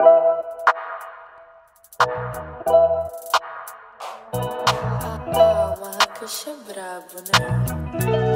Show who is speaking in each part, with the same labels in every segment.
Speaker 1: Ah, o Marrakech é brabo, né?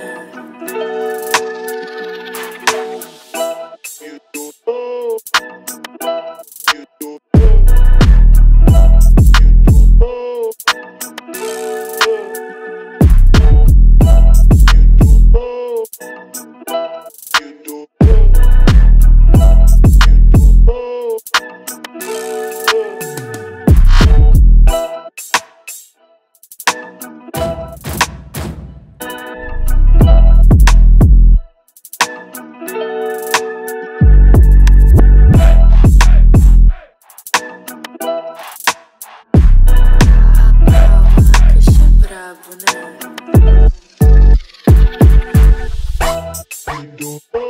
Speaker 1: Ah, Sido.